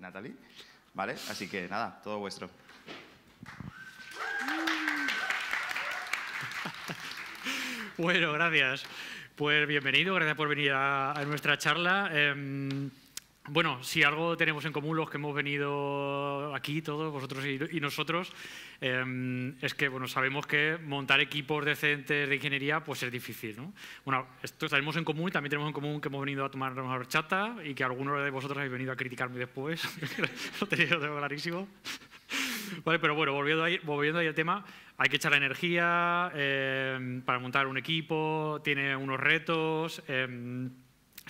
Natalie. ¿Vale? Así que nada, todo vuestro. Bueno, gracias. Pues bienvenido, gracias por venir a, nuestra charla. Em, bueno, si algo tenemos en común los que hemos venido aquí, todos vosotros y, nosotros, eh, es que bueno, sabemos que montar equipos decentes de ingeniería pues es difícil. ¿no? Bueno, esto tenemos en común también tenemos en común que hemos venido a tomarnos una horchata y que algunos de vosotros habéis venido a criticarme después. lo tengo clarísimo. Vale, pero bueno, volviendo ahí, volviendo ahí al tema, hay que echar energía eh, para montar un equipo, tiene unos retos, eh,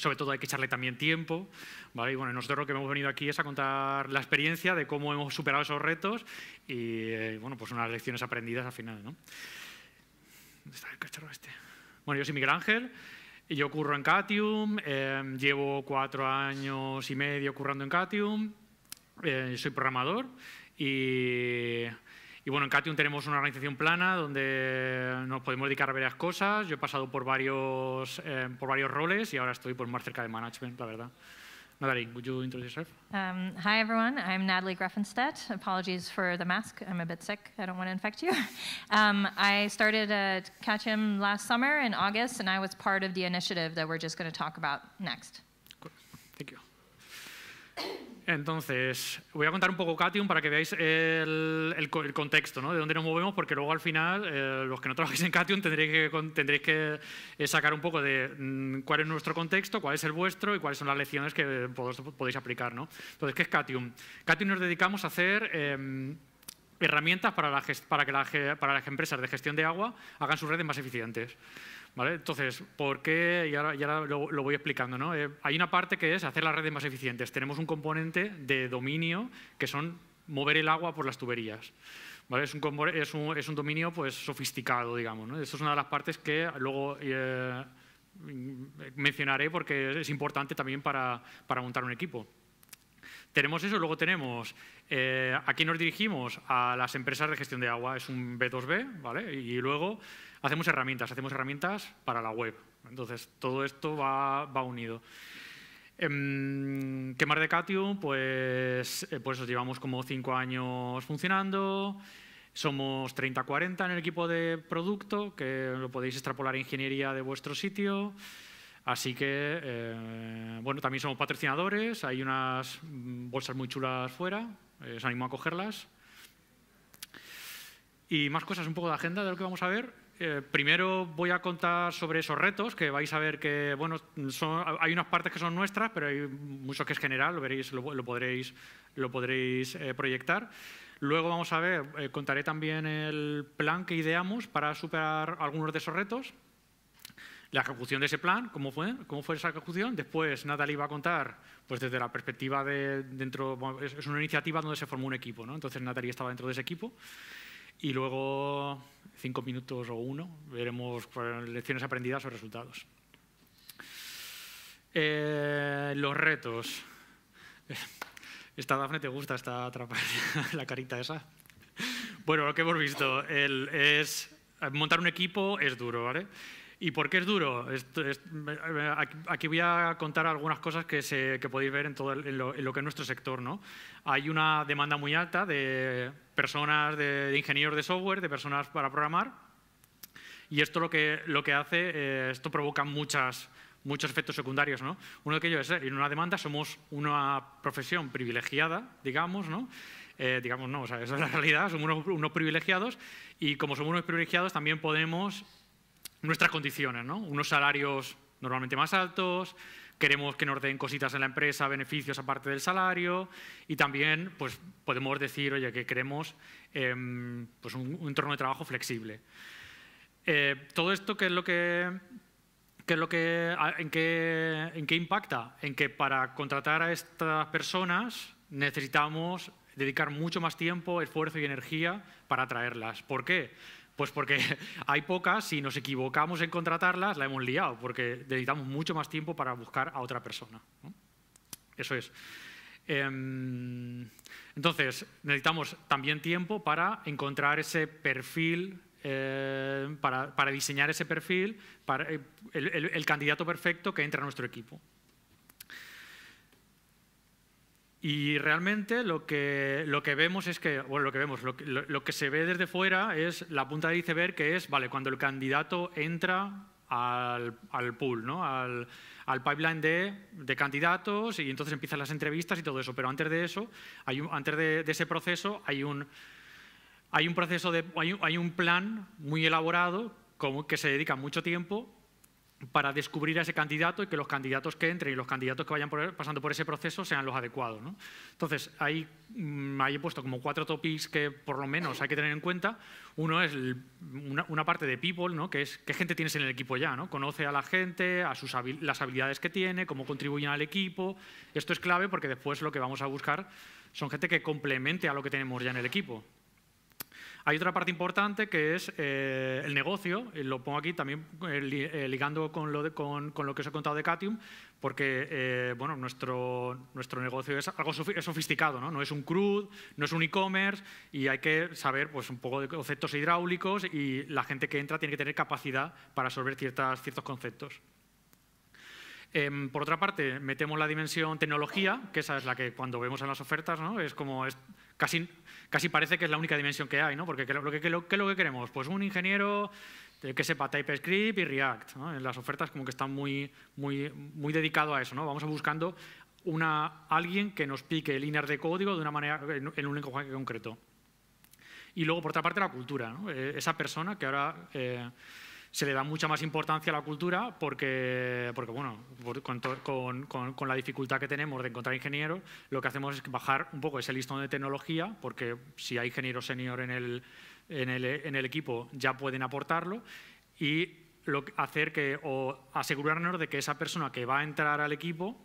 sobre todo hay que echarle también tiempo. ¿vale? Y bueno, nosotros lo que hemos venido aquí es a contar la experiencia de cómo hemos superado esos retos y eh, bueno, pues unas lecciones aprendidas al final. ¿no? ¿Dónde está el cacharro este? Bueno, yo soy Miguel Ángel. Yo curro en Catium, eh, llevo cuatro años y medio currando en Catium, eh, soy programador y, y, bueno, en Catium tenemos una organización plana donde nos podemos dedicar a varias cosas. Yo he pasado por varios, eh, por varios roles y ahora estoy pues, más cerca de management, la verdad. Natalie, would you introduce yourself? Um, hi, everyone. I'm Natalie Greffenstedt. Apologies for the mask. I'm a bit sick. I don't want to infect you. Um, I started at Catchem last summer in August, and I was part of the initiative that we're just going to talk about next. Cool. Thank you. Entonces, voy a contar un poco Catium para que veáis el, contexto, ¿no? de dónde nos movemos, porque luego al final, eh, los que no trabajáis en Catium tendréis que, eh, sacar un poco de mm, cuál es nuestro contexto, cuál es el vuestro y cuáles son las lecciones que podéis aplicar. ¿no? Entonces, ¿qué es Catium? Catium nos dedicamos a hacer... Eh, herramientas para, la, para, que para las empresas de gestión de agua hagan sus redes más eficientes. ¿Vale? Entonces, ¿por qué? Y ahora, y ahora lo, lo, voy explicando. ¿no? Eh, hay una parte que es hacer las redes más eficientes. Tenemos un componente de dominio que son mover el agua por las tuberías. ¿Vale? Es, un, es, un, es, un, dominio pues, sofisticado, digamos. ¿no? Es una de las partes que luego eh, mencionaré porque es importante también para, para montar un equipo. Tenemos eso, luego tenemos, eh, aquí nos dirigimos a las empresas de gestión de agua, es un B2B, ¿vale? Y luego hacemos herramientas, hacemos herramientas para la web. Entonces, todo esto va, va unido. Eh, ¿Qué más de Catium? Pues, eh, pues llevamos como cinco años funcionando. Somos 30-40 en el equipo de producto, que lo podéis extrapolar a ingeniería de vuestro sitio. Así que, eh, bueno, también somos patrocinadores, hay unas bolsas muy chulas fuera, eh, os animo a cogerlas. Y más cosas, un poco de agenda de lo que vamos a ver. Eh, primero voy a contar sobre esos retos, que vais a ver que, bueno, hay unas partes que son nuestras, pero hay muchos que es general, lo veréis, lo, lo podréis, lo podréis eh, proyectar. Luego vamos a ver, eh, contaré también el plan que ideamos para superar algunos de esos retos la ejecución de ese plan, cómo fue, esa ejecución. Después Natalie va a contar, pues desde la perspectiva de dentro, es una iniciativa donde se formó un equipo, ¿no? Entonces Natalie estaba dentro de ese equipo. Y luego, cinco minutos o uno, veremos lecciones aprendidas o resultados. Eh, los retos. Esta Dafne te gusta, esta atrapada, la carita esa. Bueno, lo que hemos visto el, es montar un equipo es duro, ¿vale? ¿Y por qué es duro? Esto es, aquí voy a contar algunas cosas que, se, que podéis ver en, todo el, en, lo, en, lo, que es nuestro sector. ¿no? Hay una demanda muy alta de personas, de, de, ingenieros de software, de personas para programar. Y esto lo que, lo que hace, eh, esto provoca muchas, muchos efectos secundarios. ¿no? Uno de ellos es, en una demanda somos una profesión privilegiada, digamos, ¿no? Eh, digamos, no, o sea, esa es la realidad, somos unos, unos privilegiados y como somos unos privilegiados también podemos nuestras condiciones, ¿no? Unos salarios normalmente más altos, queremos que nos den cositas en la empresa, beneficios aparte del salario y también pues, podemos decir, oye, que queremos eh, pues un, un, entorno de trabajo flexible. Eh, todo esto, ¿qué es lo que, qué es lo que, en, qué, ¿en qué impacta? En que para contratar a estas personas necesitamos dedicar mucho más tiempo, esfuerzo y energía para atraerlas. ¿Por qué? Pues porque hay pocas, si nos equivocamos en contratarlas, la hemos liado, porque necesitamos mucho más tiempo para buscar a otra persona. Eso es. Eh, entonces, necesitamos también tiempo para encontrar ese perfil, eh, para, diseñar ese perfil, para el, el, el candidato perfecto que entra a nuestro equipo. Y realmente lo que, lo que vemos es que, bueno, lo que vemos, lo que, lo que se ve desde fuera es la punta del iceberg, que es, vale, cuando el candidato entra al, al pool, ¿no? al, al pipeline de, de, candidatos y entonces empiezan las entrevistas y todo eso. Pero antes de eso, hay un, antes de, de, ese proceso, hay un, hay un proceso de, hay hay un plan muy elaborado como que se dedica mucho tiempo para descubrir a ese candidato y que los candidatos que entren y los candidatos que vayan pasando por ese proceso sean los adecuados. ¿no? Entonces, ahí, mm, ahí, he puesto como cuatro topics que por lo menos hay que tener en cuenta. Uno es una, parte de people, ¿no? que es qué gente tienes en el equipo ya. ¿no? Conoce a la gente, a sus las habilidades que tiene, cómo contribuyen al equipo. Esto es clave porque después lo que vamos a buscar son gente que complemente a lo que tenemos ya en el equipo. Hay otra parte importante que es eh, el negocio, lo pongo aquí también eh, ligando con lo, que os he contado de Catium, porque eh, bueno, nuestro, nuestro negocio es algo sofisticado, ¿no? no es un CRUD, no es un e-commerce y hay que saber pues, un poco de conceptos hidráulicos y la gente que entra tiene que tener capacidad para resolver ciertas, ciertos conceptos. Eh, por otra parte, metemos la dimensión tecnología, que esa es la que cuando vemos en las ofertas, ¿no? es como es casi, casi parece que es la única dimensión que hay, ¿no? porque ¿qué, lo, que, lo, ¿qué es lo que queremos? Pues un ingeniero que sepa TypeScript y React. ¿no? En las ofertas como que están muy, muy, muy dedicado a eso. ¿no? Vamos buscando una, alguien que nos pique líneas de código de una manera, en un lenguaje concreto. Y luego, por otra parte, la cultura. ¿no? Eh, esa persona que ahora... Eh, se le da mucha más importancia a la cultura porque, porque bueno, con, con, con, la dificultad que tenemos de encontrar ingenieros, lo que hacemos es bajar un poco ese listón de tecnología, porque si hay ingenieros senior en el, en el, en el equipo ya pueden aportarlo, y lo, hacer que, o asegurarnos de que esa persona que va a entrar al equipo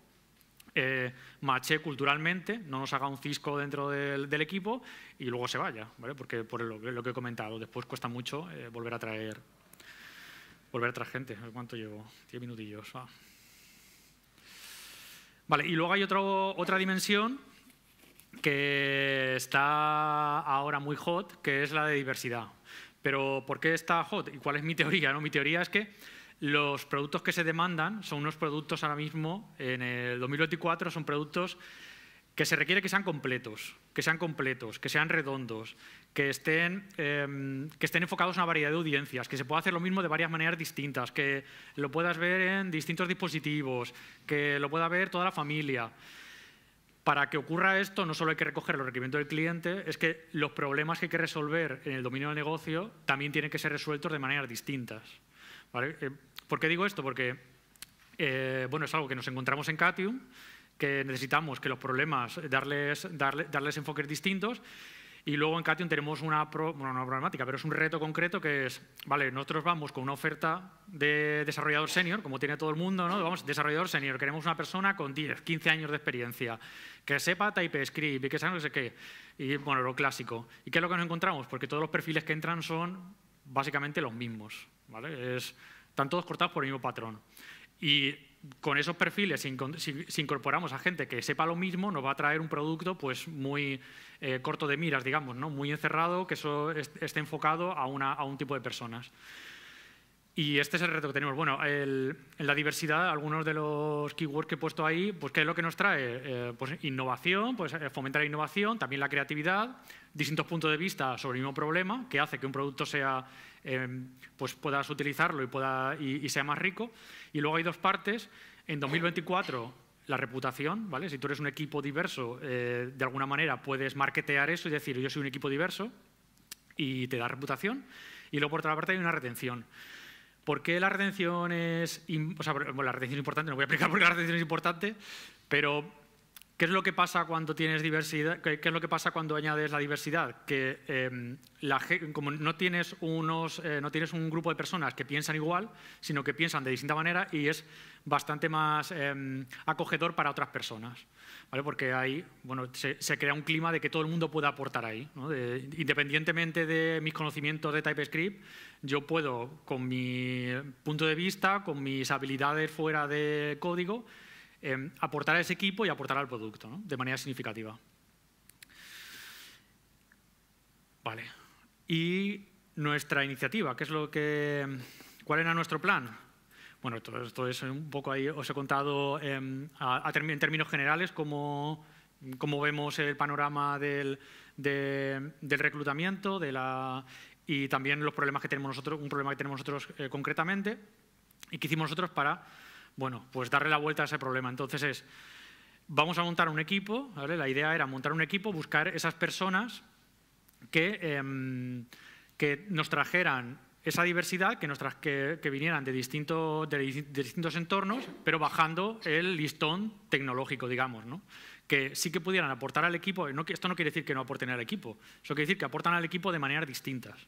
eh, mache culturalmente, no nos haga un cisco dentro del, equipo y luego se vaya, ¿vale? porque por lo, lo, que he comentado, después cuesta mucho eh, volver a traer volver a traer gente. ¿Cuánto llevo? Diez minutillos. Vale, y luego hay otro, otra dimensión que está ahora muy hot, que es la de diversidad. Pero ¿por qué está hot? ¿Y cuál es mi teoría? ¿no? Mi teoría es que los productos que se demandan son unos productos ahora mismo, en el 2024, son productos que se requiere que sean completos, que sean completos, que sean redondos, que estén, eh, que estén enfocados a una variedad de audiencias, que se pueda hacer lo mismo de varias maneras distintas, que lo puedas ver en distintos dispositivos, que lo pueda ver toda la familia. Para que ocurra esto, no solo hay que recoger los requerimientos del cliente, es que los problemas que hay que resolver en el dominio del negocio también tienen que ser resueltos de maneras distintas. ¿vale? Eh, ¿Por qué digo esto? Porque eh, bueno, es algo que nos encontramos en Catium, que necesitamos que los problemas, darles, darle, darles enfoques distintos. Y luego en Catium tenemos una, pro, bueno, una problemática, pero es un reto concreto que es, vale, nosotros vamos con una oferta de desarrollador senior, como tiene todo el mundo, ¿no? Vamos, desarrollador senior, queremos una persona con 10, 15 años de experiencia, que sepa TypeScript y que sepa no sé qué. Y bueno, lo clásico. ¿Y qué es lo que nos encontramos? Porque todos los perfiles que entran son básicamente los mismos, ¿vale? Es, están todos cortados por el mismo patrón. Y con esos perfiles, si, incorporamos a gente que sepa lo mismo, nos va a traer un producto pues, muy eh, corto de miras, digamos, ¿no? muy encerrado, que eso esté enfocado a, una, a, un tipo de personas. Y este es el reto que tenemos. Bueno, el, en la diversidad, algunos de los keywords que he puesto ahí, pues ¿qué es lo que nos trae? Eh, pues innovación, pues eh, fomentar la innovación, también la creatividad, distintos puntos de vista sobre el mismo problema, que hace que un producto sea, eh, pues puedas utilizarlo y, pueda, y, y sea más rico. Y luego hay dos partes. En 2024, la reputación, ¿vale? Si tú eres un equipo diverso, eh, de alguna manera puedes marketear eso y decir, yo soy un equipo diverso, y te da reputación. Y luego, por otra parte, hay una retención. ¿Por qué la retención es, o sea, bueno, la retención es importante? No voy a explicar por qué la retención es importante, pero ¿Qué es lo que pasa cuando tienes diversidad? ¿Qué, es lo que pasa cuando añades la diversidad? Que eh, la, como no tienes, unos, eh, no tienes un grupo de personas que piensan igual, sino que piensan de distinta manera y es bastante más eh, acogedor para otras personas. ¿vale? Porque ahí bueno, se, se, crea un clima de que todo el mundo pueda aportar ahí. ¿no? De, independientemente de mis conocimientos de TypeScript, yo puedo, con mi punto de vista, con mis habilidades fuera de código, eh, aportar a ese equipo y aportar al producto de manera significativa. Vale. Y nuestra iniciativa, ¿qué es lo que, ¿cuál era nuestro plan? Bueno, esto, esto es un poco ahí, os he contado a, en términos generales cómo, cómo vemos el panorama del, de- del reclutamiento de la, y también los problemas que tenemos nosotros, un problema que tenemos nosotros eh, concretamente y qué hicimos nosotros para bueno, pues darle la vuelta a ese problema. Entonces es, vamos a montar un equipo, la idea era montar un equipo, buscar esas personas que, em, que nos trajeran esa diversidad, que, vinieran de, distintos de, di- de distintos entornos, pero bajando el listón tecnológico, digamos, que sí que pudieran aportar al equipo. No, esto no quiere decir que no aporten al equipo, eso quiere decir que aportan al equipo de maneras distintas.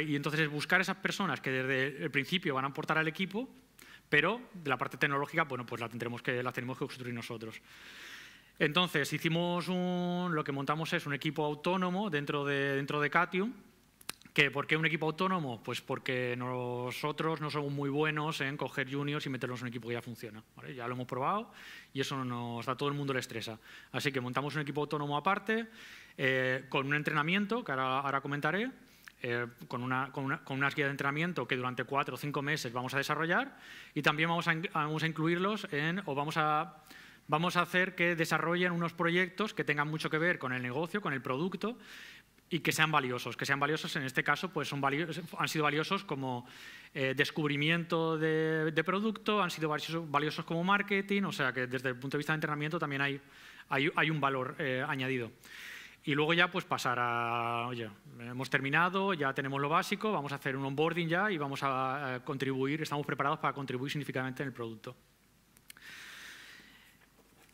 Y entonces es buscar esas personas que desde el principio van a aportar al equipo, pero de la parte tecnológica, bueno, pues la tendremos que, la tenemos que construir nosotros. Entonces, hicimos un, lo que montamos es un equipo autónomo dentro de, dentro de Catium. ¿Que ¿Por qué un equipo autónomo? Pues porque nosotros no somos muy buenos en coger juniors y meterlos en un equipo que ya funciona. ¿vale? Ya lo hemos probado y eso nos, a todo el mundo le estresa. Así que montamos un equipo autónomo aparte, eh, con un entrenamiento, que ahora, ahora comentaré, eh, con, una, con, una, con unas guías de entrenamiento que durante cuatro o cinco meses vamos a desarrollar y también vamos a, vamos a incluirlos en, o vamos a, vamos a hacer que desarrollen unos proyectos que tengan mucho que ver con el negocio, con el producto y que sean valiosos. Que sean valiosos, en este caso, pues son valiosos, han sido valiosos como eh, descubrimiento de, de producto, han sido valiosos, valiosos como marketing, o sea que desde el punto de vista de entrenamiento también hay, hay, hay un valor eh, añadido. Y luego ya pues pasar a, oye, hemos terminado, ya tenemos lo básico, vamos a hacer un onboarding ya y vamos a, contribuir, estamos preparados para contribuir significativamente en el producto.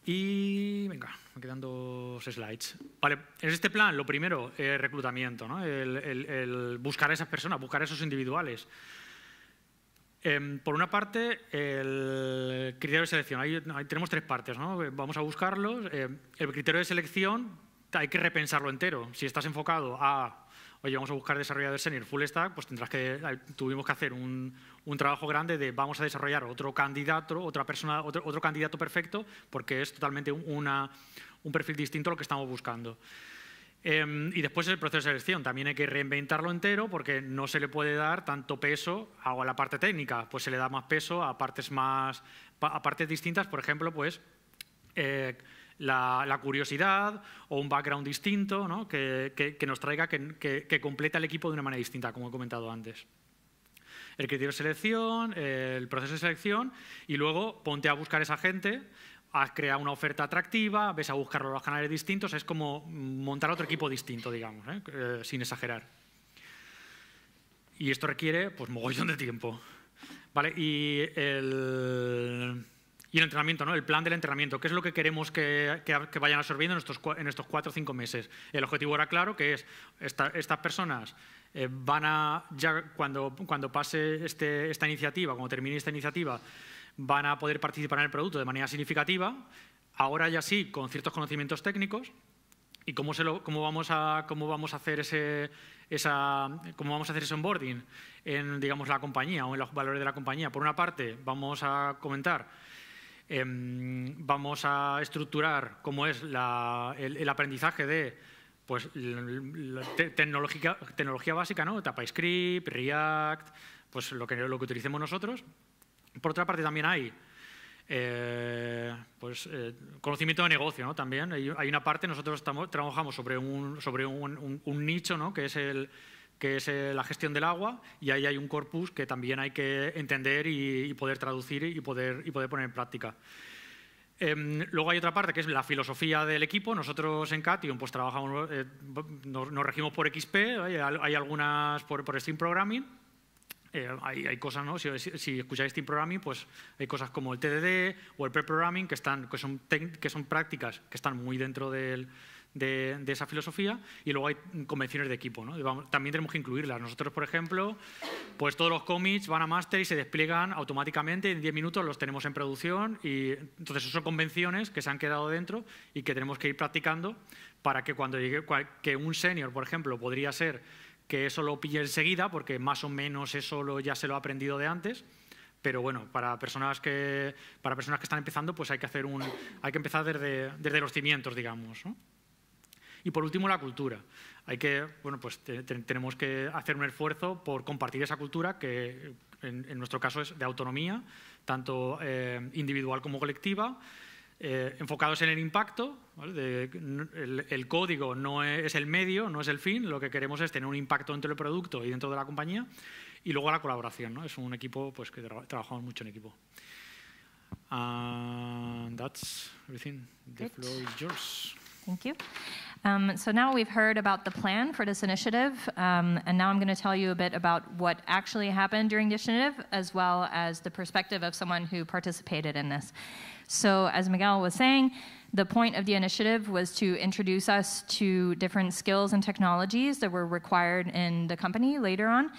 Y venga, me quedan dos slides. Vale, en este plan, lo primero, eh, reclutamiento, ¿no? el, buscar a esas personas, buscar a esos individuales. Em, por una parte, el criterio de selección. Ahí, ahí tenemos tres partes. ¿no? Vamos a buscarlos. Eh, el criterio de selección hay que repensarlo entero. Si estás enfocado a, oye, vamos a buscar desarrollador senior full stack, pues tendrás que, tuvimos que hacer un, trabajo grande de vamos a desarrollar otro candidato, otra persona, otro, otro candidato perfecto, porque es totalmente un- una, un perfil distinto a lo que estamos buscando. Em, y después el proceso de selección. También hay que reinventarlo entero porque no se le puede dar tanto peso a la parte técnica. Pues se le da más peso a partes, más, a partes distintas. Por ejemplo, pues eh, la, curiosidad o un background distinto ¿no? que, que- nos traiga, que, que, completa el equipo de una manera distinta, como he comentado antes. El criterio de selección, el proceso de selección y luego ponte a buscar esa gente, has creado una oferta atractiva, ves a buscarlo en los canales distintos, es como montar otro equipo distinto, digamos, ¿eh? Eh, sin exagerar. Y esto requiere pues mogollón de tiempo. ¿Vale? Y el, y el entrenamiento, ¿no? El plan del entrenamiento, ¿qué es lo que queremos que, que- que vayan absorbiendo en estos, en estos cuatro o cinco meses? El objetivo era claro, que es esta- estas personas eh, van a, ya cuando, cuando pase este- esta iniciativa, cuando termine esta iniciativa, van a poder participar en el producto de manera significativa, ahora ya sí, con ciertos conocimientos técnicos, ¿Y cómo, se lo- cómo, vamos a, cómo vamos a hacer ese, esa, cómo vamos a hacer ese onboarding en digamos, la compañía o en los valores de la compañía? Por una parte, vamos a comentar, em, vamos a estructurar cómo es la- el, el aprendizaje de pues, la te- tecnología, tecnología básica, ¿no? TypeScript, React, pues lo que, lo que utilicemos nosotros. Por otra parte, también hay eh, pues, eh, conocimiento de negocio, ¿no? También hay, hay una parte, nosotros trabajamos sobre un, sobre un, un- un nicho, ¿no? Que es el que es eh, la gestión del agua y ahí hay un corpus que también hay que entender y, poder traducir y poder, y poder poner en práctica. Em, luego hay otra parte que es la filosofía del equipo. Nosotros en Catium pues trabajamos, eh, nos, regimos por XP, hay, algunas por, por Steam Programming. Eh, hay, cosas, ¿no? Si, escucháis Steam Programming, pues hay cosas como el TDD o el Pre-Programming que, que, son, que son prácticas que están muy dentro del- de, esa filosofía y luego hay convenciones de equipo. ¿no? También tenemos que incluirlas. Nosotros, por ejemplo, pues todos los commits van a master y se despliegan automáticamente. En 10 minutos los tenemos en producción y entonces son convenciones que se han quedado dentro y que tenemos que ir practicando para que cuando llegue que un senior, por ejemplo, podría ser que eso lo pille enseguida, porque más o menos eso ya se lo ha aprendido de antes. Pero bueno, para personas que, para personas que están empezando, pues hay que, hacer un, hay que empezar desde, desde los cimientos, digamos. Y por último, la cultura. Hay que, bueno, pues te- te- tenemos que hacer un esfuerzo por compartir esa cultura que en, en nuestro caso es de autonomía, tanto eh, individual como colectiva, eh, enfocados en el impacto. ¿vale? De- el, el código no es, el medio, no es el fin. Lo que queremos es tener un impacto dentro del producto y dentro de la compañía. Y luego la colaboración. ¿no? Es un equipo pues, que tra- trabajamos mucho en equipo. And that's everything. The Great. floor is yours. Thank you. Um, so now we've heard about the plan for this initiative, um, and now I'm going to tell you a bit about what actually happened during this initiative, as well as the perspective of someone who participated in this. So, as Miguel was saying, the point of the initiative was to introduce us to different skills and technologies that were required in the company later on.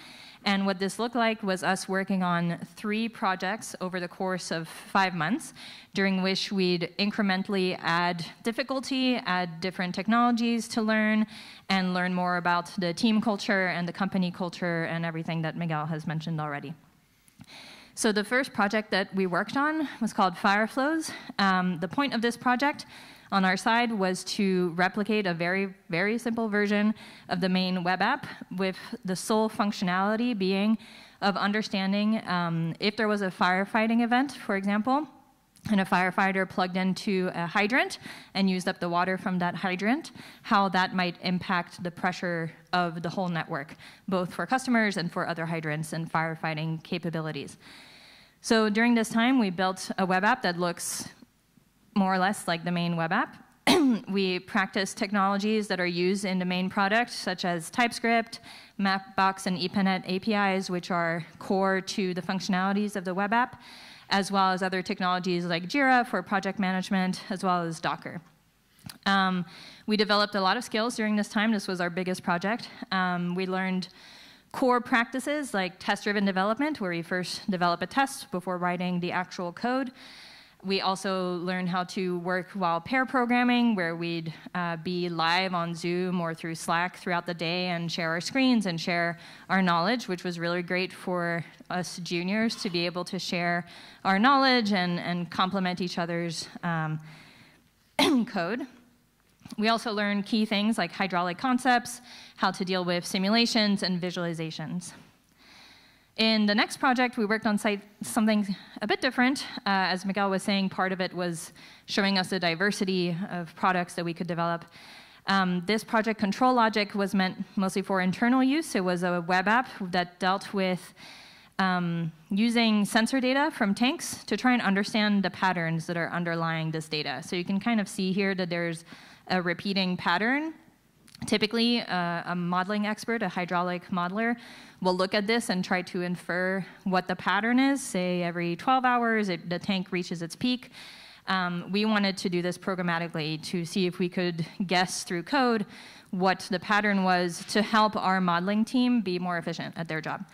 And what this looked like was us working on three projects over the course of five months, during which we'd incrementally add difficulty, add different technologies to learn, and learn more about the team culture and the company culture and everything that Miguel has mentioned already. So the first project that we worked on was called Fireflows. Um, the point of this project on our side was to replicate a very, very simple version of the main web app with the sole functionality being of understanding um, if there was a firefighting event, for example, and a firefighter plugged into a hydrant and used up the water from that hydrant, how that might impact the pressure of the whole network, both for customers and for other hydrants and firefighting capabilities. So during this time, we built a web app that looks more or less like the main web app. we practice technologies that are used in the main product, such as TypeScript, Mapbox, and EPANET APIs, which are core to the functionalities of the web app, as well as other technologies like Jira for project management, as well as Docker. Um, we developed a lot of skills during this time. This was our biggest project. Um, we learned core practices like test driven development, where we first develop a test before writing the actual code. We also learned how to work while pair programming, where we'd uh, be live on Zoom or through Slack throughout the day and share our screens and share our knowledge, which was really great for us juniors to be able to share our knowledge and, and complement each other's um, code. We also learned key things like hydraulic concepts, how to deal with simulations and visualizations. In the next project, we worked on site something a bit different. Uh, as Miguel was saying, part of it was showing us the diversity of products that we could develop. Um, this project, Control Logic, was meant mostly for internal use. It was a web app that dealt with um, using sensor data from tanks to try and understand the patterns that are underlying this data. So you can kind of see here that there's a repeating pattern. Typically, uh, a modeling expert, a hydraulic modeler, will look at this and try to infer what the pattern is. Say every 12 hours, it, the tank reaches its peak. Um, we wanted to do this programmatically to see if we could guess through code what the pattern was to help our modeling team be more efficient at their job.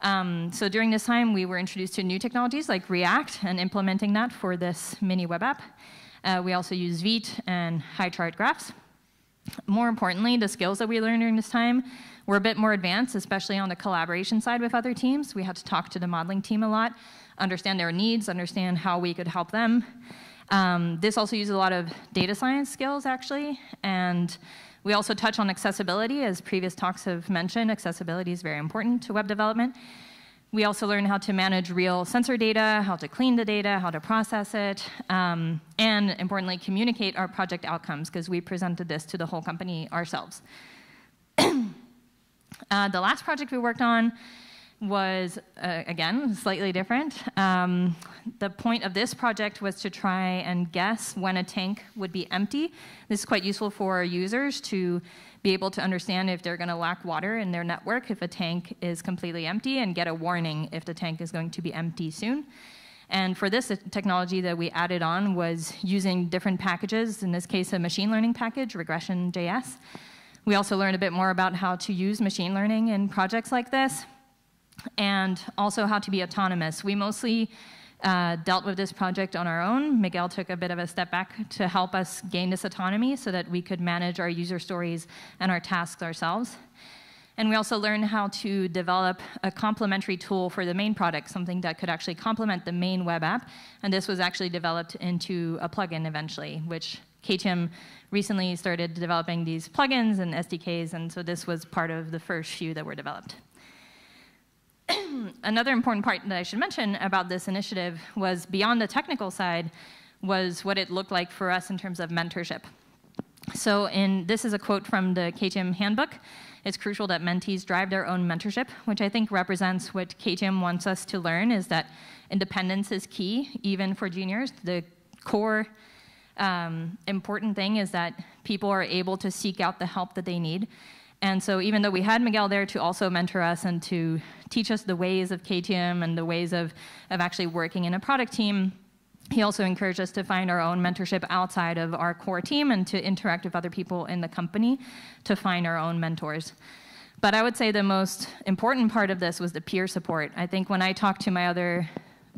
Um, so during this time, we were introduced to new technologies like React and implementing that for this mini web app. Uh, we also use Vite and high chart graphs. More importantly, the skills that we learned during this time were a bit more advanced, especially on the collaboration side with other teams. We had to talk to the modeling team a lot, understand their needs, understand how we could help them. Um, this also used a lot of data science skills, actually, and we also touch on accessibility, as previous talks have mentioned. Accessibility is very important to web development. We also learn how to manage real sensor data, how to clean the data, how to process it, um, and importantly, communicate our project outcomes because we presented this to the whole company ourselves. uh, the last project we worked on was, uh, again, slightly different. Um, the point of this project was to try and guess when a tank would be empty. This is quite useful for users to be able to understand if they're going to lack water in their network if a tank is completely empty and get a warning if the tank is going to be empty soon. And for this technology that we added on was using different packages, in this case, a machine learning package, regression.js. We also learned a bit more about how to use machine learning in projects like this and also how to be autonomous. We mostly uh, dealt with this project on our own. Miguel took a bit of a step back to help us gain this autonomy so that we could manage our user stories and our tasks ourselves. And we also learned how to develop a complementary tool for the main product, something that could actually complement the main web app. And this was actually developed into a plugin eventually, which KTM recently started developing these plugins and SDKs, and so this was part of the first few that were developed. Another important part that I should mention about this initiative was beyond the technical side, was what it looked like for us in terms of mentorship. So, in, this is a quote from the KTM handbook. It's crucial that mentees drive their own mentorship, which I think represents what KTM wants us to learn is that independence is key, even for juniors. The core um, important thing is that people are able to seek out the help that they need. And so, even though we had Miguel there to also mentor us and to teach us the ways of KTM and the ways of, of actually working in a product team, he also encouraged us to find our own mentorship outside of our core team and to interact with other people in the company to find our own mentors. But I would say the most important part of this was the peer support. I think when I talked to my other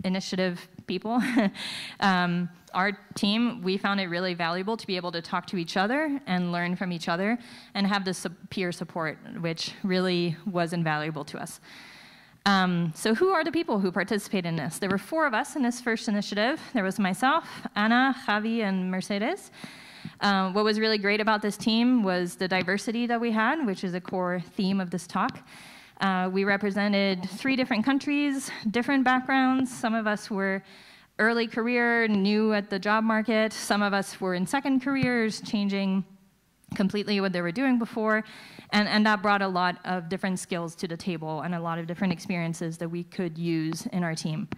initiative people, um, our team, we found it really valuable to be able to talk to each other and learn from each other and have this peer support, which really was invaluable to us. Um, so, who are the people who participate in this? There were four of us in this first initiative. There was myself, Ana, Javi, and Mercedes. Um, what was really great about this team was the diversity that we had, which is a core theme of this talk. Uh, we represented three different countries, different backgrounds. Some of us were early career, new at the job market. Some of us were in second careers, changing completely what they were doing before. And, and that brought a lot of different skills to the table and a lot of different experiences that we could use in our team.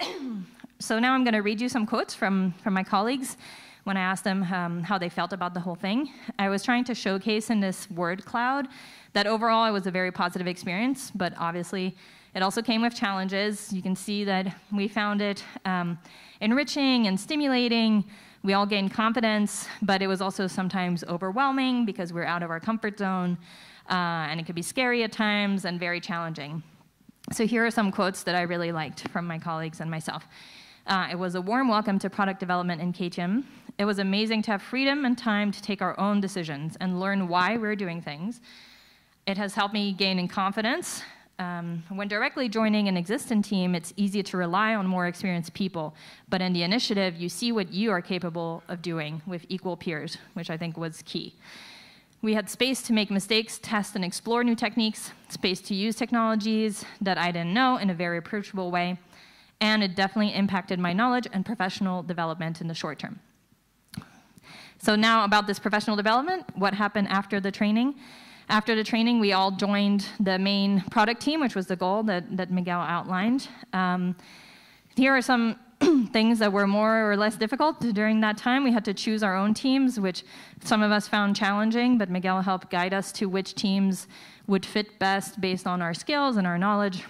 so now I'm going to read you some quotes from, from my colleagues when I asked them um, how they felt about the whole thing. I was trying to showcase in this word cloud that overall it was a very positive experience, but obviously it also came with challenges. You can see that we found it um, enriching and stimulating, we all gained confidence, but it was also sometimes overwhelming because we're out of our comfort zone, uh, and it could be scary at times and very challenging. So here are some quotes that I really liked from my colleagues and myself. Uh, it was a warm welcome to product development in KTM. It was amazing to have freedom and time to take our own decisions and learn why we're doing things. It has helped me gain in confidence um, when directly joining an existing team, it's easy to rely on more experienced people. But in the initiative, you see what you are capable of doing with equal peers, which I think was key. We had space to make mistakes, test and explore new techniques, space to use technologies that I didn't know in a very approachable way, and it definitely impacted my knowledge and professional development in the short term. So, now about this professional development, what happened after the training? After the training, we all joined the main product team, which was the goal that, that Miguel outlined. Um, here are some things that were more or less difficult during that time. We had to choose our own teams, which some of us found challenging, but Miguel helped guide us to which teams would fit best based on our skills and our knowledge.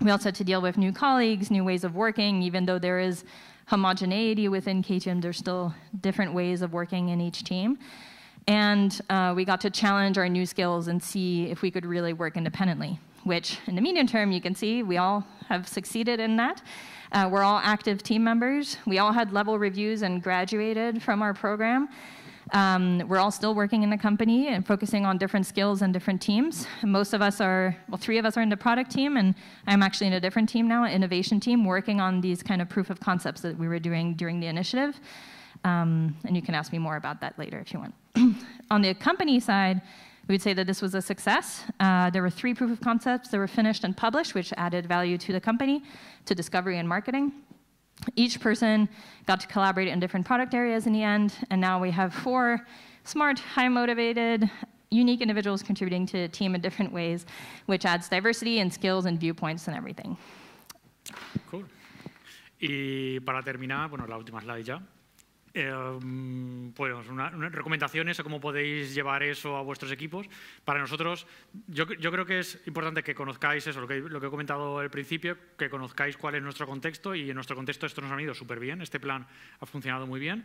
We also had to deal with new colleagues, new ways of working, even though there is homogeneity within KTM, there's still different ways of working in each team. And uh, we got to challenge our new skills and see if we could really work independently, which in the medium term, you can see we all have succeeded in that. Uh, we're all active team members. We all had level reviews and graduated from our program. Um, we're all still working in the company and focusing on different skills and different teams. Most of us are, well, three of us are in the product team, and I'm actually in a different team now, an innovation team, working on these kind of proof of concepts that we were doing during the initiative. Um, and you can ask me more about that later if you want. on the company side, we would say that this was a success. Uh, there were three proof of concepts that were finished and published, which added value to the company, to discovery and marketing. Each person got to collaborate in different product areas in the end, and now we have four smart, high motivated, unique individuals contributing to the team in different ways, which adds diversity and skills and viewpoints and everything. Cool. Y para terminar, bueno, la última slide ya. Eh, pues una, recomendaciones a cómo podéis llevar eso a vuestros equipos. Para nosotros, yo, creo que es importante que conozcáis eso, lo que, lo que, he comentado al principio, que conozcáis cuál es nuestro contexto y en nuestro contexto esto nos ha ido súper bien, este plan ha funcionado muy bien.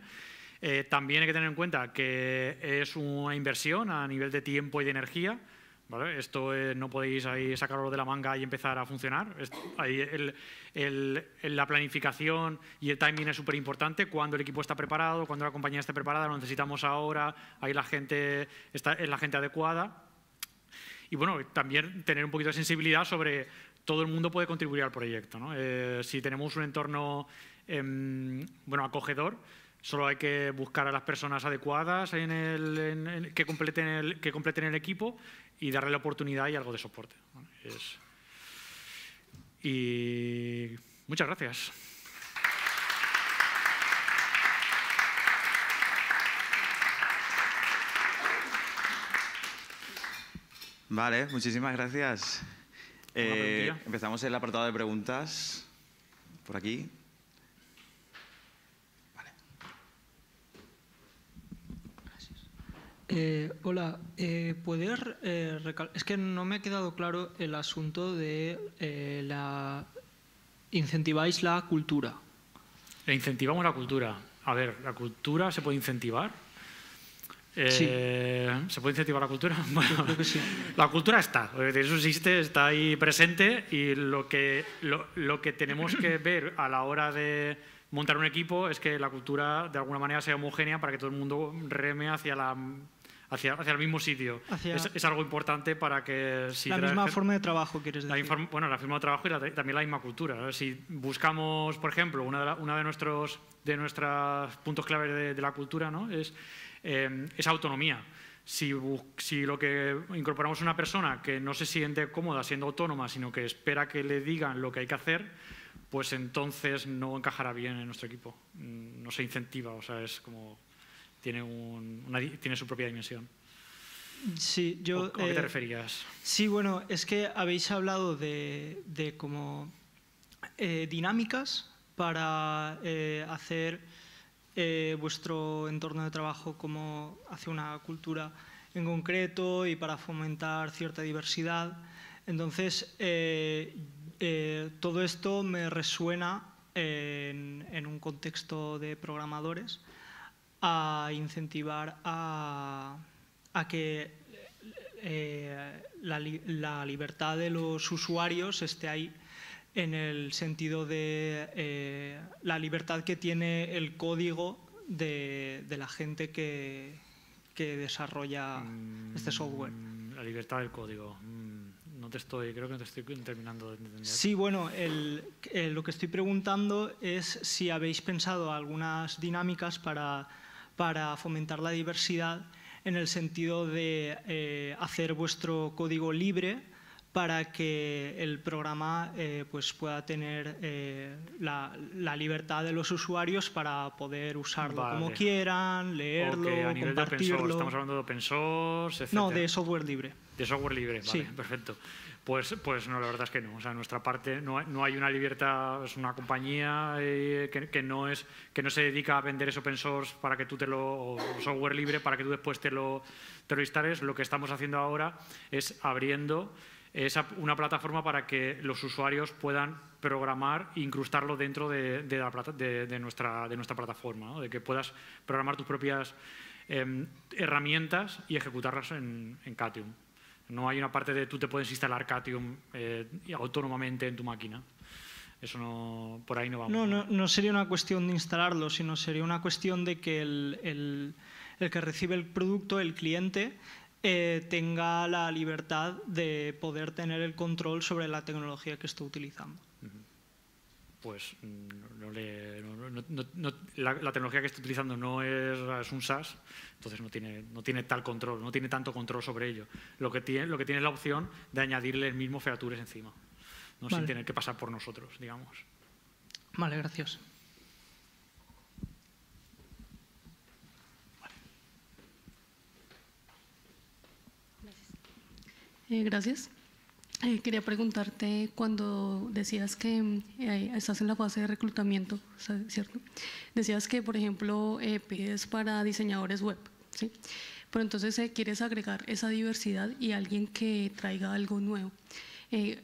Eh, también hay que tener en cuenta que es una inversión a nivel de tiempo y de energía. Esto eh, no podéis ahí sacarlo de la manga y empezar a funcionar. ahí la planificación y el timing es súper importante. Cuando el equipo está preparado, cuando la compañía esté preparada, lo necesitamos ahora, ahí la gente está, es la gente adecuada. Y bueno, también tener un poquito de sensibilidad sobre todo el mundo puede contribuir al proyecto. Eh, si tenemos un entorno em, bueno, acogedor, Solo hay que buscar a las personas adecuadas el, que, completen el, que completen el equipo y darle la oportunidad y algo de soporte. Y muchas gracias. Vale, muchísimas gracias. Eh, empezamos el apartado de preguntas por aquí. Eh, hola, eh, ¿poder eh, Es que no me ha quedado claro el asunto de eh, la... incentiváis la cultura. Incentivamos la cultura. A ver, ¿la cultura se puede incentivar? Eh, ¿Se puede incentivar la cultura? Bueno, Creo que sí. La cultura está, eso existe, está ahí presente y lo que, lo, lo que tenemos que ver a la hora de montar un equipo es que la cultura de alguna manera sea homogénea para que todo el mundo reme hacia, la, hacia, hacia el mismo sitio. Es, es algo importante para que... Si la misma forma de trabajo, quieres la decir. inform- bueno, la firma de trabajo y la- también la misma cultura. ¿no? Si buscamos, por ejemplo, una de, la- una de nuestros de nuestros puntos clave de, de la cultura ¿no? es eh, esa autonomía. Si, si lo que incorporamos es una persona que no se siente cómoda siendo autónoma, sino que espera que le digan lo que hay que hacer, pues entonces no encajará bien en nuestro equipo. Mm, No se incentiva, o sea, es como tiene, un- una tiene su propia dimensión. Sí, yo... ¿O- ¿A qué eh, te referías? Sí, bueno, es que habéis hablado de, de como eh, dinámicas para eh, hacer eh, vuestro entorno de trabajo como hacia una cultura en concreto y para fomentar cierta diversidad. Entonces, eh, eh, todo esto me resuena en, en un contexto de programadores a incentivar a, a que eh, la, li- la libertad de los usuarios esté ahí en el sentido de eh, la libertad que tiene el código de, de la gente que, que desarrolla este software. Mm, La libertad del código. Mm, No te estoy, creo que no te estoy terminando de entender. Sí, bueno, el- eh, lo que estoy preguntando es si habéis pensado algunas dinámicas para, para fomentar la diversidad en el sentido de eh, hacer vuestro código libre para que el programa eh, pues pueda tener eh, la, la libertad de los usuarios para poder usarlo como Vale. quieran, leerlo, Ok, a nivel de open source, compartirlo. estamos hablando de open source, etc. no, de software libre. De software libre, vale, Sí. perfecto. Pues, pues no, la verdad es que no. O sea, nuestra parte no, hay- no hay una libertad, es una compañía eh, que, que no es, que no se dedica a vender ese open source para que tú te lo, o software libre para que tú después te lo, te lo instales. Lo que estamos haciendo ahora es abriendo esa, una plataforma para que los usuarios puedan programar e incrustarlo dentro de, de la plata- de- de nuestra, de nuestra plataforma, ¿no? de que puedas programar tus propias em, herramientas y ejecutarlas en, en Catium. No hay una parte de tú te puedes instalar Catium eh, autónomamente en tu máquina. Eso no, por ahí no vamos. No, no, no sería una cuestión de instalarlo, sino sería una cuestión de que el, el- el que recibe el producto, el cliente, eh, tenga la libertad de poder tener el control sobre la tecnología que está utilizando. Pues mm, no le- no- no- no- no- la, la tecnología que está utilizando no es, es un SaaS, entonces no tiene, no tiene tal control, no tiene tanto control sobre ello. Lo que tiene, lo que tiene es la opción de añadirle el mismo features encima, no sin tener que pasar por nosotros, digamos. Vale, gracias. Eh, gracias. Eh, quería preguntarte cuando decías que eh, estás en la fase de reclutamiento, ¿sabe- ¿cierto? Decías que, por ejemplo, eh, pides para diseñadores web, ¿sí? Pero entonces eh, quieres agregar esa diversidad y alguien que traiga algo nuevo.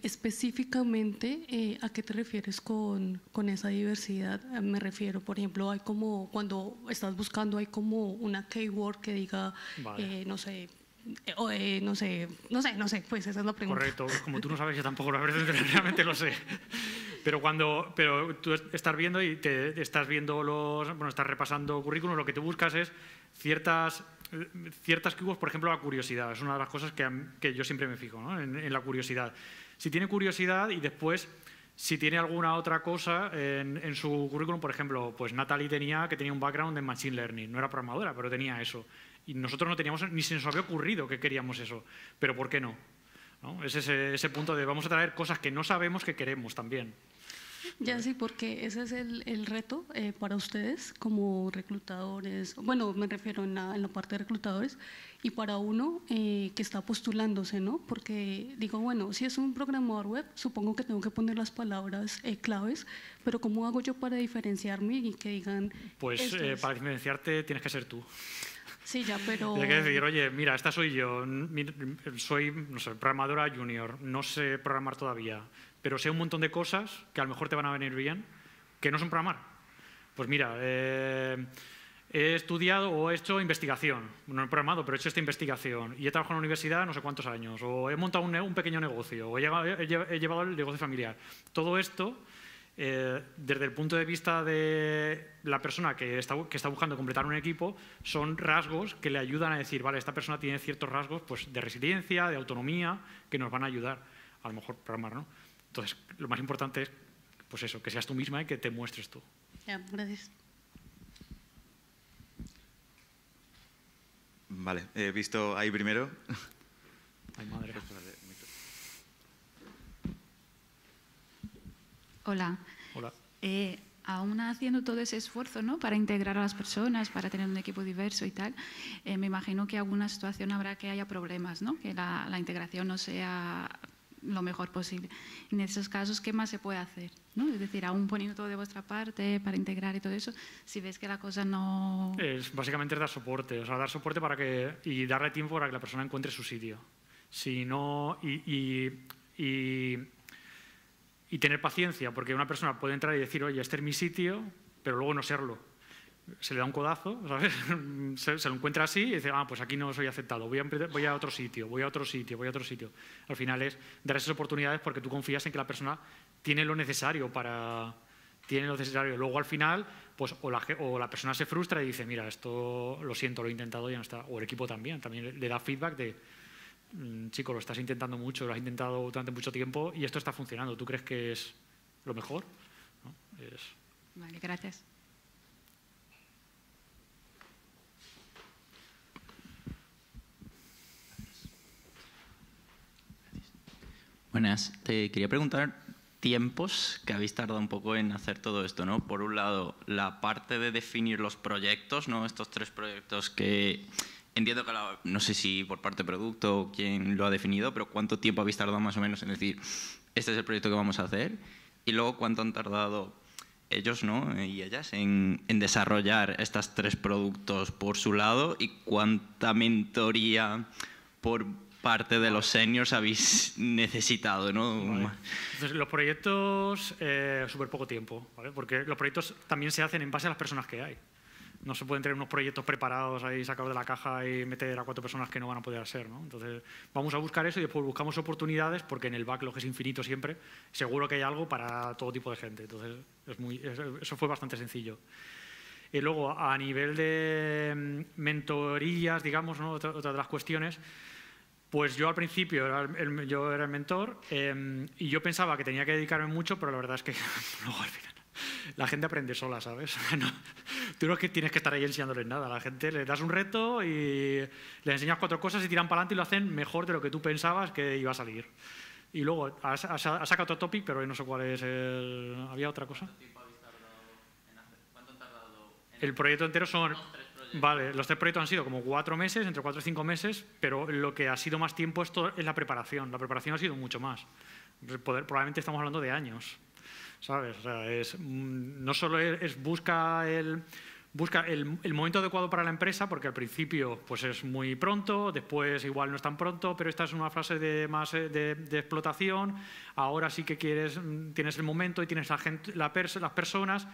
Específicamente, ¿a qué te refieres con, con esa diversidad? Me refiero, por ejemplo, hay como, cuando estás buscando, hay como una keyword que diga, Vale. no sé, o, eh, no sé, no sé, no sé, pues esa es la pregunta. Correcto, como tú no sabes, yo tampoco lo realmente lo sé. Pero cuando pero tú est- estás viendo y te estás viendo los, bueno, estás repasando currículum, lo que tú buscas es ciertas eh, ciertas keywords, por ejemplo, la curiosidad. Es una de las cosas que, que yo siempre me fijo, ¿no? en, en la curiosidad. Si tiene curiosidad y después si tiene alguna otra cosa en, en su currículum, por ejemplo, pues Natalie tenía que tenía un background en Machine Learning, no era programadora, pero tenía eso. Y nosotros no teníamos, ni se nos había ocurrido que queríamos eso. Pero ¿por qué no? ¿No? Es ese, ese punto de vamos a traer cosas que no sabemos que queremos también. Ya sí, porque ese es el, el reto eh, para ustedes como reclutadores, bueno, me refiero en la, en la parte de reclutadores, y para uno eh, que está postulándose, ¿no? Porque digo, bueno, si es un programador web, supongo que tengo que poner las palabras eh, claves, pero ¿cómo hago yo para diferenciarme y que digan... Pues eh, para diferenciarte tienes que ser tú. Sí, ya, pero... Tienes que decir, oye, mira, esta soy yo, soy, no sé, programadora junior, no sé programar todavía, pero sé un montón de cosas que a lo mejor te van a venir bien, que no son programar. Pues mira, eh, he estudiado o he hecho investigación, no he programado, pero he hecho esta investigación y he trabajado en la universidad no sé cuántos años, o he montado un, un pequeño negocio, o he, he llevado el negocio familiar. Todo esto, eh, desde el punto de vista de la persona que está, bu- que está buscando completar un equipo, son rasgos que le ayudan a decir, vale, esta persona tiene ciertos rasgos pues, de resiliencia, de autonomía, que nos van a ayudar a lo mejor programar, ¿no? Entonces, lo más importante es, pues eso, que seas tú misma y que te muestres tú. Ya, gracias. Vale, he visto ahí primero. Ay, madre. Hola. Hola. Eh, aún haciendo todo ese esfuerzo ¿no? para integrar a las personas, para tener un equipo diverso y tal, eh, me imagino que alguna situación habrá que haya problemas, ¿no? que la, la integración no sea lo mejor posible. En esos casos, ¿qué más se puede hacer? ¿no? Es decir, aún poniendo todo de vuestra parte para integrar y todo eso, si ves que la cosa no... Es, básicamente es dar soporte, o sea, dar soporte para que, y darle tiempo para que la persona encuentre su sitio. Si no, y, y, y- y tener paciencia, porque una persona puede entrar y decir, oye, este es mi sitio, pero luego no serlo. Se le da un codazo, ¿sabes? Se, se lo encuentra así y dice, ah, pues aquí no soy aceptado, voy a, otro sitio, voy a otro sitio, voy a otro sitio. Al final es dar esas oportunidades porque tú confías en que la persona tiene lo necesario para, tiene lo necesario. Luego al final, pues o la, o la persona se frustra y dice, mira, esto lo siento, lo he intentado ya no está. O el equipo también, también le- da feedback de, "Mm, chico, lo estás intentando mucho, lo has intentado durante mucho tiempo y esto está funcionando. ¿Tú crees que es lo mejor? ¿No? Es- Vale, gracias. Buenas, te quería preguntar tiempos que habéis tardado un poco en hacer todo esto, ¿no? Por un lado, la parte de definir los proyectos, ¿no? Estos tres proyectos que entiendo que la- no sé si por parte de producto o quién lo ha definido, pero ¿cuánto tiempo habéis tardado más o menos en decir, este es el proyecto que vamos a hacer? Y luego, ¿cuánto han tardado ellos ¿no? y ellas en, en desarrollar estos tres productos por su lado y cuánta mentoría por parte de los seniors habéis necesitado, ¿no? Entonces, los proyectos, eh, súper poco tiempo, ¿vale? porque los proyectos también se hacen en base a las personas que hay. No se pueden tener unos proyectos preparados ahí sacados de la caja y meter a cuatro personas que no van a poder ser. ¿no? Entonces, vamos a buscar eso y después buscamos oportunidades porque en el backlog es infinito siempre. Seguro que hay algo para todo tipo de gente. Entonces, es muy, es- eso fue bastante sencillo. Y luego, a nivel de mm, mentorías, digamos, ¿no? otra, de las cuestiones, pues yo al principio era el, yo era el mentor eh, y yo pensaba que tenía que dedicarme mucho, pero la verdad es que luego al final la gente aprende sola, ¿sabes? No, tú no que tienes que estar ahí enseñándoles nada. La gente le das un reto y les enseñas cuatro cosas y tiran para adelante y lo hacen mejor de lo que tú pensabas que iba a salir. Y luego has, has- sacado otro topic, pero no sé cuál es el... ¿Había otra cosa? El proyecto entero son... Vale, los tres proyectos han sido como cuatro meses, entre cuatro y cinco meses, pero lo que ha sido más tiempo esto es la preparación. La preparación ha sido mucho más. Probablemente estamos hablando de años, mm, no solo busca el momento adecuado para la empresa, porque al principio pues es muy pronto, después igual no es tan pronto, pero esta es una fase de más eh, de, explotación. Ahora sí que quieres, mm, tienes el momento y tienes la gente, pers- las personas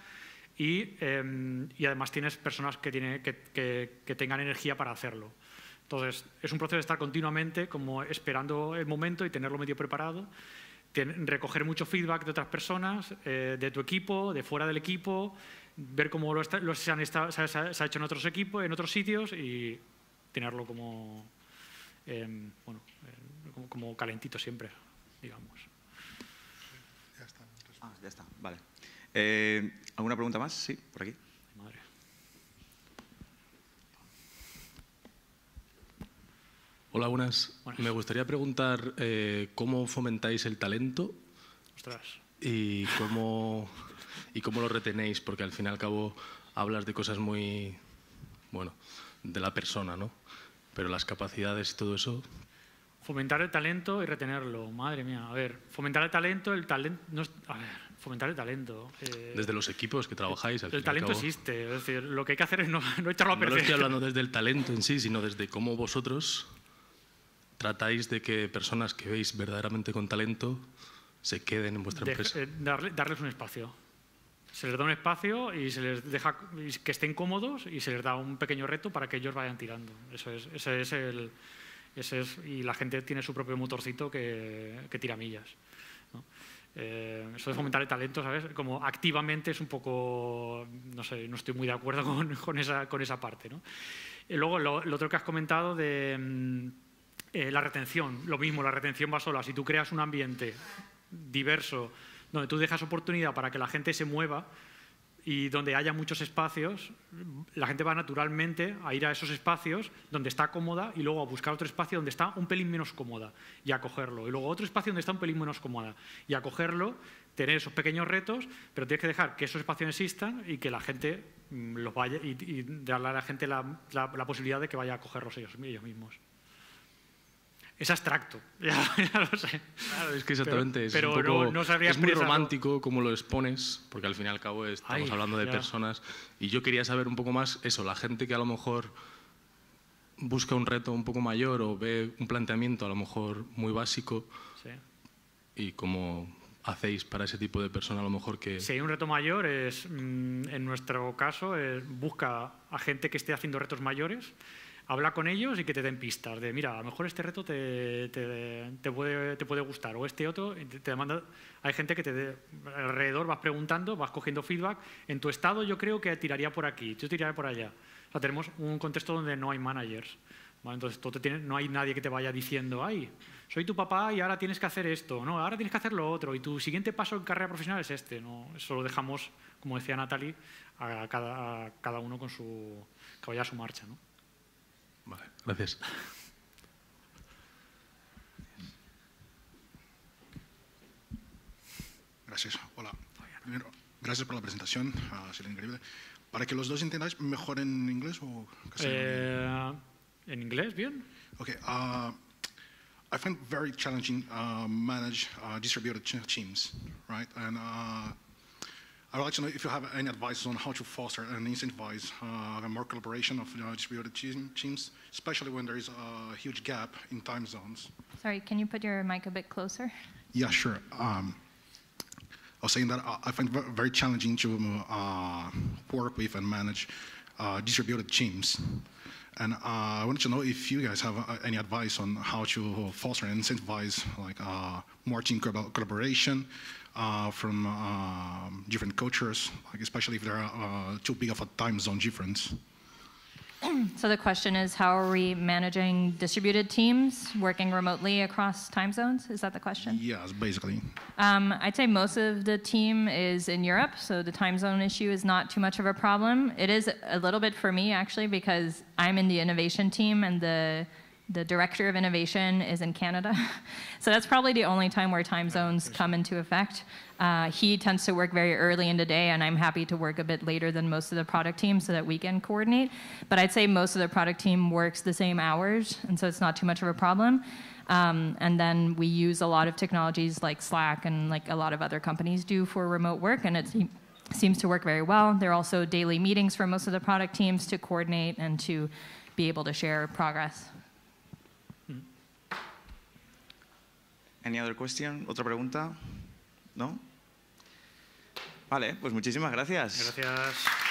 y, eh, y además tienes personas que, tiene, que, que- tengan energía para hacerlo. Entonces, es un proceso de estar continuamente como esperando el momento y tenerlo medio preparado, recoger mucho feedback de otras personas, eh, de tu equipo, de fuera del equipo, ver cómo lo, está- lo se, han se ha- se hecho en otros equipos, en otros sitios y tenerlo como, em, bueno, eh, como, como calentito siempre, digamos. Ah, ya está, vale. Eh, ¿Alguna pregunta más? Sí, por aquí. Madre. Hola, buenas. Buenas. Me gustaría preguntar eh, cómo fomentáis el talento. Ostras. y cómo, y cómo lo retenéis, porque al fin y al cabo hablas de cosas muy, bueno, de la persona, ¿no? Pero las capacidades y todo eso, Fomentar el talento y retenerlo. Madre mía, a ver, fomentar el talento, el talento... No es- a ver, fomentar el talento. eh, desde los equipos que trabajáis, al fin el al talento cabo. existe, es decir, lo que hay que hacer es no, no echarlo a No perder. lo estoy hablando desde el talento en sí, sino desde cómo vosotros tratáis de que personas que veis verdaderamente con talento se queden en vuestra De- empresa. eh, darle- darles un espacio. Se les da un espacio y se les deja que estén cómodos y se les da un pequeño reto para que ellos vayan tirando. Eso es, ese es el, ese es, y la gente tiene su propio motorcito que, que tira millas. ¿no? Eh, eso de fomentar el talento, ¿sabes? Como activamente es un poco, no sé, no estoy muy de acuerdo con, con esa, con esa parte. ¿no? Y luego lo, lo otro que has comentado de mm, eh, la retención, lo mismo, la retención va sola. Si tú creas un ambiente diverso, donde tú dejas oportunidad para que la gente se mueva y donde haya muchos espacios, la gente va naturalmente a ir a esos espacios donde está cómoda y luego a buscar otro espacio donde está un pelín menos cómoda y a cogerlo. Y luego otro espacio donde está un pelín menos cómoda y a cogerlo, tener esos pequeños retos, pero tienes que dejar que esos espacios existan y que la gente mm, los vaya y, darle a la gente la, la- la posibilidad de que vaya a cogerlos ellos, ellos mismos. Es abstracto, ya, ya lo sé. Claro, es que exactamente Pero- es, pero un poco- no- no sabría es muy romántico cómo lo expones, porque al fin y al cabo estamos Ay, hablando de ya. personas. Y yo quería saber un poco más eso, la gente que a lo mejor busca un reto un poco mayor o ve un planteamiento a lo mejor muy básico Sí. y cómo hacéis para ese tipo de persona a lo mejor que... Si hay un reto mayor, es, mm, en nuestro caso, es busca a gente que esté haciendo retos mayores, habla con ellos y que te den pistas de, mira, a lo mejor este reto te, puede, gustar, o este otro, te, manda, hay gente que te de- alrededor vas preguntando, vas cogiendo feedback, en tu estado yo creo que tiraría por aquí, yo tiraría por allá. Tenemos un contexto donde no hay managers, entonces no hay nadie que te vaya diciendo, ay, soy tu papá y ahora tienes que hacer esto, no, ahora tienes que hacer lo otro, y tu siguiente paso en carrera profesional es este, ¿no? Eso lo dejamos, como decía Natalie, a cada, a cada uno con su, que vaya a su marcha, ¿no? Vale, gracias. Gracias. Hola. Primero, gracias por la presentación. ha sido increíble. Para que los dos entendáis, mejor en inglés o. Eh, ¿En inglés? Bien. Okay. Uh, I find very challenging uh, manage uh, distributed teams, right? And uh, I would like to know if you have any advice on how to foster and incentivize uh, more collaboration of uh, distributed teams, especially when there is a huge gap in time zones. Sorry, can you put your mic a bit closer? Yeah, sure. Um, I was saying that uh, I find it very challenging to uh, work with and manage uh, distributed teams. And uh, I wanted to know if you guys have uh, any advice on how to foster and incentivize like uh, more team collaboration uh, from um different cultures, like especially if there are uh, too big of a time zone difference. So the question is, how are we managing distributed teams working remotely across time zones? Is that the question? Yes, basically. Um, I'd say most of the team is in Europe, so the time zone issue is not too much of a problem. It is a little bit for me actually because I'm in the innovation team and the the director of innovation is in Canada. so that's probably the only time where time zones come into effect. Uh, he tends to work very early in the day, and I'm happy to work a bit later than most of the product team so that we can coordinate. But I'd say most of the product team works the same hours, and so it's not too much of a problem. Um, and then we use a lot of technologies like Slack and like a lot of other companies do for remote work, and it seems to work very well. There are also daily meetings for most of the product teams to coordinate and to be able to share progress. Any other question? ¿Otra pregunta? ¿No? Vale, pues muchísimas gracias. Gracias.